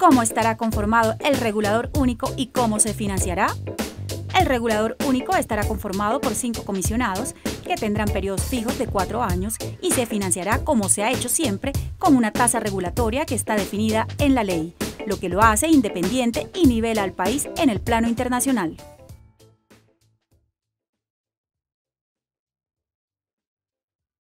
¿Cómo estará conformado el regulador único y cómo se financiará? El regulador único estará conformado por cinco comisionados que tendrán periodos fijos de cuatro años y se financiará como se ha hecho siempre con una tasa regulatoria que está definida en la ley, lo que lo hace independiente y nivela al país en el plano internacional.